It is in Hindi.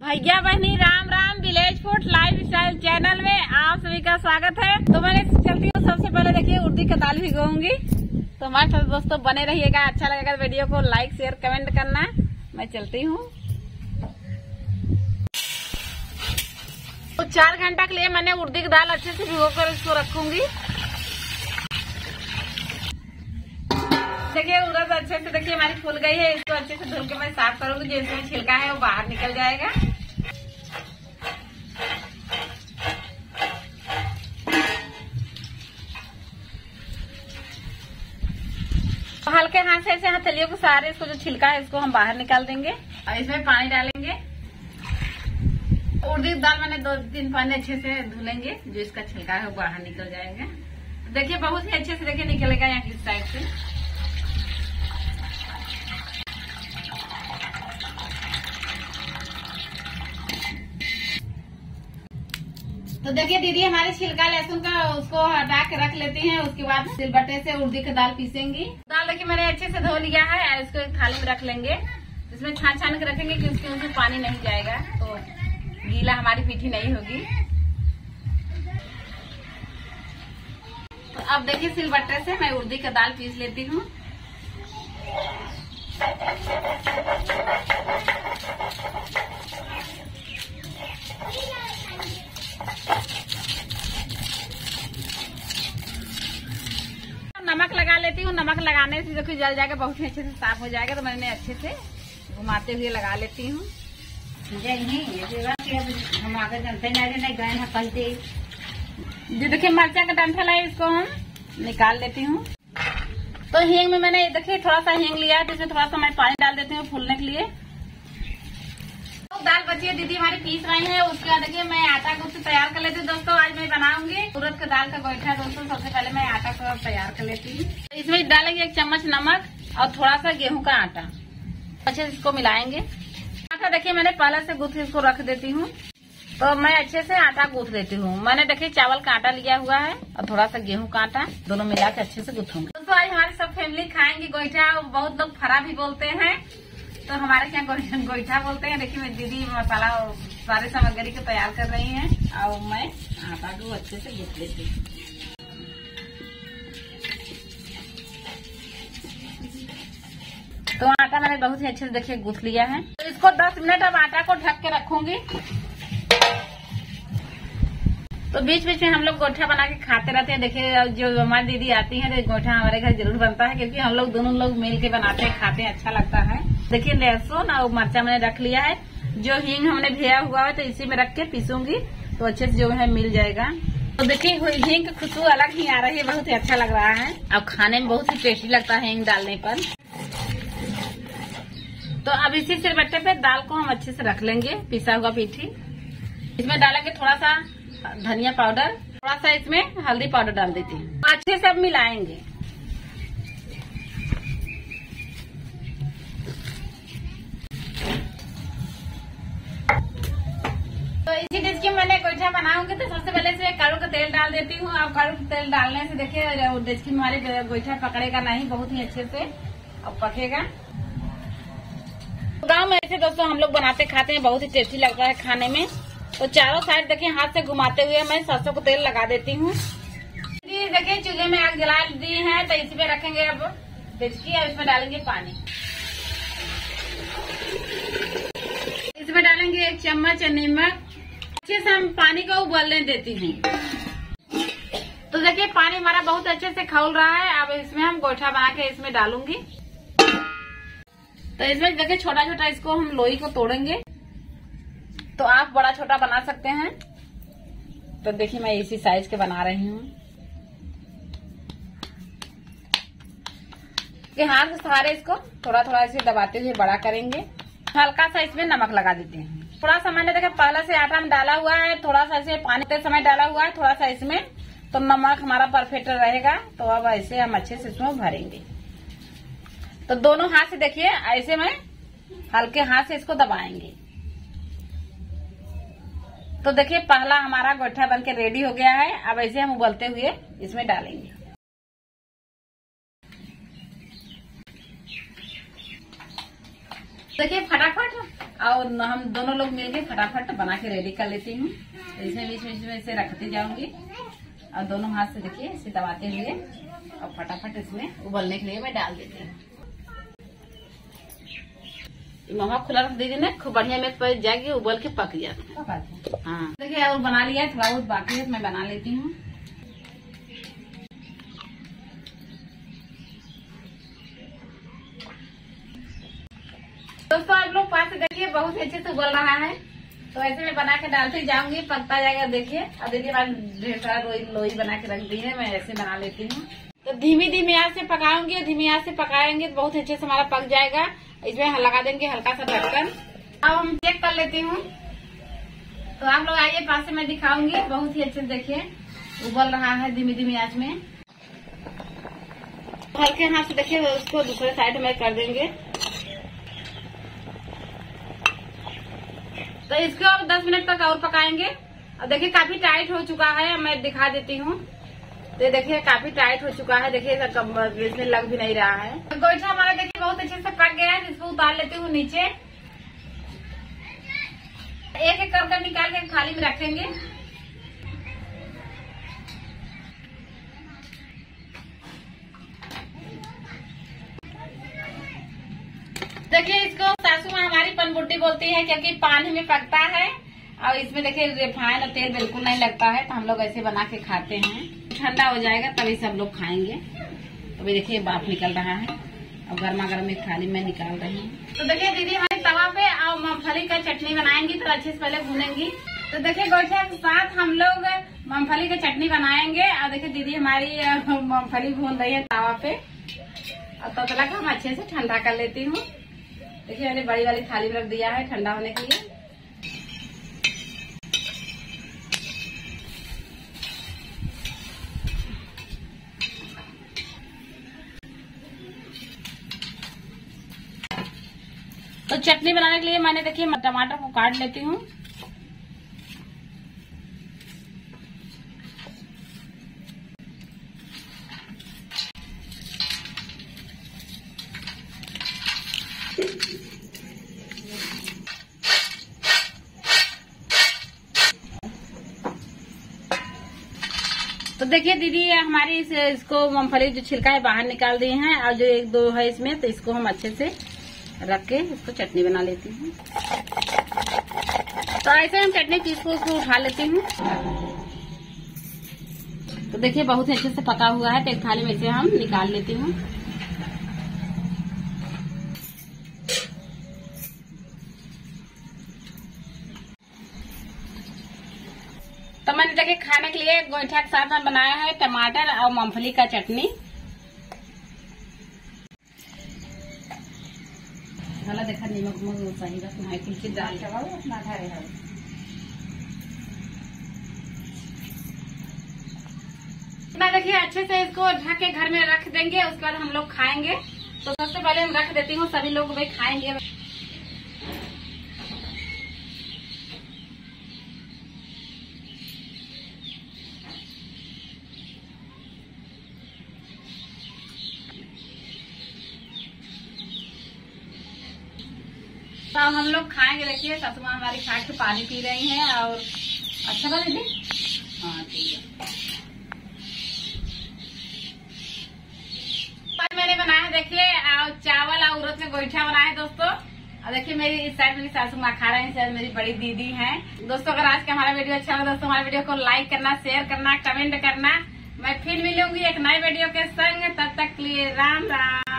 भैया बहनी, Ram Ram, village food lifestyle channel में आप सभी का स्वागत है। तो मैंने चलती हूँ, सबसे पहले देखिए, उर्दी का दाल भिगोऊँगी। तो हमारे साथ दोस्तों, बने रहिएगा। अच्छा लगेगा वीडियो को लाइक शेयर कमेंट करना। मैं चलती हूँ। तो चार घंटा के लिए मैंने उर्दी की दाल अच्छे से भिगो कर इसको रखूँगी। देखिए उड़द अच्छे से देखिए, हमारी फूल गई है। इसको अच्छे से धुल के मैं साफ़ करूँगी। जो इसमें छिलका है, वो बाहर निकल जाएगा। हल्के हाथ से, ऐसे हथेलियों को सारे इसको जो छिलका है, इसको हम बाहर निकाल देंगे। और इसमें पानी डालेंगे। उर्दी दाल मैंने दो तीन पानी अच्छे से धुलेंगे जो इसका छिलका है वो बाहर निकल जाएगा। देखिए, बहुत ही अच्छे से देखिए निकलेगा यहाँ की साइड से। तो देखिए, दीदी हमारे छिलका लहसुन का उसको हटा के रख लेती हैं, उसके बाद सिलबट्टे से उर्दी की दाल पीसेंगी। दाल देखिए मैंने अच्छे से धो लिया है, इसको एक थाली में रख लेंगे। इसमें छान छान के रखेंगे कि उसके ऊपर पानी नहीं जाएगा तो गीला हमारी पीठी नहीं होगी। तो अब देखिए सिलबट्टे से मैं उर्दी का दाल पीस लेती हूँ। देखो जल जाएगा, बहुत ही अच्छे से साफ़ हो जाएगा तो मैंने अच्छे से घुमाते हुए लगा लेती हूँ। जो देखिए, मरचा का डंठल है, इसको हम निकाल लेती हूँ। तो हींग में मैंने देखिए, थोड़ा सा हींग लिया है तो थोड़ा सा मैं पानी डाल देती हूँ फूलने के लिए। दाल बची है, दीदी हमारी पीस रही है, उसके बाद देखिए मैं आटा को तैयार कर लेती हूँ। दोस्तों, आज मैं बनाऊँगी उड़द का दाल का गोईठा दोस्तों, सबसे पहले मैं आटा को तैयार कर लेती हूँ। तो इसमें डालेंगे एक चम्मच नमक और थोड़ा सा गेहूँ का आटा। अच्छे से इसको मिलाएँगे। आटा देखिए, मैंने पहले से गूथ इसको रख देती हूँ। तो मैं अच्छे से आटा गूथ देती हूँ। मैंने देखिए चावल का आटा लिया हुआ है और थोड़ा सा गेहूँ का आटा। दोनों मिला के अच्छे से गूथूँगी। दोस्तों, आज हमारी सब फैमिली खाएँगे गोईठा बहुत लोग फरा भी बोलते हैं। तो हमारे यहाँ गोईठा बोलते हैं? देखिए मेरी दीदी मसाला सारे सामग्री को तैयार कर रही है। और मैं आटा को अच्छे से गुट लेती हूँ। तो आटा मैंने बहुत ही अच्छे से, देखिए गुथ लिया है। तो इसको 10 मिनट अब आटा को ढक के रखूँगी। तो बीच बीच में हम लोग गोठा बना के खाते रहते हैं। देखिए जो हमारी दीदी आती है तो गोठा हमारे घर ज़रूर बनता है, क्योंकि हम लोग दोनों लोग मिल के बनाते हैं, खाते हैं अच्छा लगता है। देखिए, लहसुन और मरचा मैंने रख लिया है। जो हींग हमने भेजा हुआ है तो इसी में रख के पीसूँगी तो अच्छे से जो है मिल जाएगा। तो देखिए हींग की खुशबू अलग ही आ रही है, बहुत ही अच्छा लग रहा है। और खाने में बहुत ही टेस्टी लगता है हींग डालने पर। तो अब इसी सिलबट्टे पे दाल को हम अच्छे से रख लेंगे, पिसा हुआ पीठी। इसमें डालेंगे थोड़ा सा धनिया पाउडर, थोड़ा सा इसमें हल्दी पाउडर डाल देती हूँ। अच्छे से अब मिलाएँगे। तो इसी डिश की मैंने गोईठा बनाऊँगी तो सबसे पहले इसमें कड़ू का तेल डाल देती हूँ। अब कड़ू का तेल डालने से देखिए डिश की हमारी गोईठा पकड़ेगा नहीं, बहुत ही अच्छे से, अब पकेगा। गाँव में ऐसे दोस्तों हम लोग बनाते, खाते हैं, बहुत ही टेस्टी लगता है खाने में। तो चारों साइड देखिए हाथ से घुमाते हुए मैं सरसों को तेल लगा देती हूँ। देखिए चूल्हे में आग जला दी है तो इसी पे रखेंगे अब डेचकी और इसमें डालेंगे पानी। इसमें डालेंगे एक चम्मच नमक। अच्छे से हम पानी को उबलने देती हूँ। तो देखिए, पानी हमारा बहुत अच्छे से खौल रहा है। अब इसमें हम गोईठा बना के इसमें डालूँगी। तो इसमें देखिए छोटा छोटा इसको हम लोई को तोड़ेंगे। तो आप बड़ा छोटा बना सकते हैं। तो देखिए मैं इसी साइज़ के बना रही हूँ। हाथ सहारे इसको थोड़ा थोड़ा इसे दबाते हुए बड़ा करेंगे। हल्का सा इसमें नमक लगा देते हैं। थोड़ा सा मैंने देखा पहले से आटा में डाला हुआ है, थोड़ा सा इसे पानी के समय डाला हुआ है, थोड़ा सा इसमें। तो नमक हमारा परफेक्ट रहेगा। तो अब ऐसे हम अच्छे से इसमें भरेंगे। तो दोनों हाथ से देखिए, ऐसे में हल्के हाथ से इसको दबाएँगे। तो देखिए, पहला हमारा गोठा बन के रेडी हो गया है। अब ऐसे हम उबलते हुए इसमें डालेंगे। देखिए, फटाफट। और हम दोनों लोग मिलके फटाफट बना के रेडी कर लेती हूँ। तो इसमें बीच बीच में इसे रखती जाऊँगी। और दोनों हाथ से देखिए, इसे दबाते हुए। और फटाफट इसमें उबलने के लिए मैं डाल देती हूँ। ममा खुला रख दीजिए ना खूब बढ़िया में पच जाएगी, उबल के पक जाती हाँ। देखिए, और बना लिया है, थोड़ा बहुत बाकी है, मैं बना लेती हूँ। दोस्तों, आप लोग पास देखिए, बहुत अच्छे से उबल रहा है। तो ऐसे में बना के डालते जाऊँगी, पकता जाएगा, देखिए। अब देखिए मैंने ढेर सारा लोई लोई बना के रख दी है, मैं ऐसे बना लेती हूँ। तो धीमी धीमी आँच से पकाऊँगी, और धीमी आँच से पकाएँगे तो बहुत अच्छे से हमारा पक जाएगा। इसमें लगा देंगे हल्का सा ढक्कन। अब हम चेक कर लेती हूँ। तो आप लोग आइए, पास से मैं दिखाऊँगी। बहुत ही अच्छे से देखिए। उबल रहा है धीमी धीमी आँच में। हल्के हाथ से देखिए, उसको दूसरे साइड में कर देंगे। तो इसको अब 10 मिनट तक और पकाएँगे। और देखिए, काफ़ी टाइट हो चुका है। मैं दिखा देती हूँ। तो देखिए, काफ़ी टाइट हो चुका है। देखिए इसमें लग भी नहीं रहा है। गोईठा हमारा देखिए, बहुत अच्छे से पक गया है। इसको उतार लेती हूँ नीचे। एक एक कर कर निकाल के थाली में रखेंगे। देखिए, इसको सासू माँ हमारी पनबुट्टी बोलती है, क्योंकि पानी में पकता है। और इसमें देखिए, रिफाइन और तेल बिल्कुल नहीं लगता है तो हम लोग ऐसे बना के खाते हैं। ठंडा हो जाएगा, तभी सब लोग खाएँगे। तो अभी देखिए, बाप निकल रहा है। और गर्मा गर्म एक थाली में निकाल रही हूँ। तो देखिए दीदी, हमारी तवा पे और मूंगफली का चटनी बनाएँगी तो अच्छे से पहले भूनेंगी। तो देखिए गोठिया के साथ हम लोग मूंगफली की चटनी बनाएँगे। और देखिए दीदी, हमारी मूंगफली भून रही है तवा पे। और तब तक हम अच्छे से ठंडा कर लेती हूँ। देखिए मैंने बड़ी वाली थाली में रख दिया है ठंडा होने के लिए। तो चटनी बनाने के लिए मैंने देखिए टमाटर को काट लेती हूँ। तो देखिए दीदी हमारी इस, इसको मूंगफली जो छिलका है बाहर निकाल दिए हैं और जो एक दो है इसमें तो इसको हम अच्छे से रख के इसको चटनी बना लेती हूँ। तो ऐसे हम चटनी पीस को उसको उठा लेती हूँ। तो देखिए, बहुत अच्छे से पका हुआ है। तो एक थाली में इसे हम निकाल लेती हूँ। तो मैंने देखिए, खाने के लिए गोईठा के साथ में बनाया है टमाटर और मूंगफली का चटनी। भला देखा, नमक मग चाहिए बस नहीं कुछ डाल अपना घर है। मैं देखिए, अच्छे से इसको ढक के घर में रख देंगे, उसके बाद हम लोग खाएँगे। तो सबसे पहले हम रख देती हूँ, सभी लोग भाई खाएँगे। अब हम लोग खाएँगे, देखिए ससुमा हमारी खा के पानी पी रही हैं और अच्छा बा दीदी हाँ ठीक है। मैंने बनाया है देखिए, और चावल और उड़द में गोईठा बनाया है दोस्तों। और देखिए, मेरी इस साइड मेरी सासू माँ खा रहे हैं शायद मेरी बड़ी दीदी हैं। दोस्तों, अगर आज का हमारा वीडियो अच्छा लगा, दोस्तों, हमारे वीडियो को लाइक करना शेयर करना कमेंट करना। मैं फिर मिलूँगी एक नए वीडियो के संग, तब तक लिए राम राम।